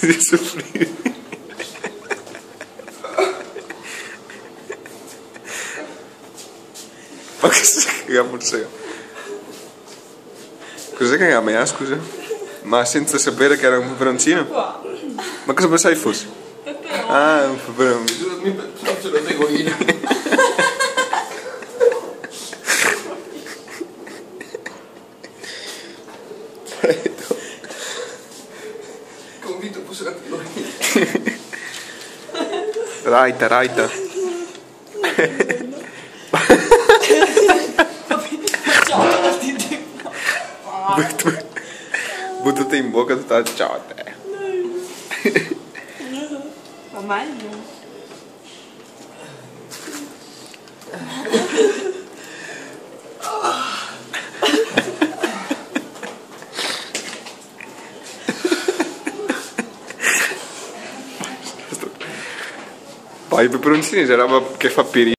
Si soffrire. Ma che stai cagando il seno? Cos'è che cagava? Ah, scusa? Ma senza sapere che era un peperoncino? Ma cosa pensavi fosse? Ah, un peperone. Mi lo tengo io. freddo. Convinto fosse la prima. Raita, raita. Buttate in bocca tutta la ciao a te. Ma meglio. I peperoncini c'è roba che fa pirì.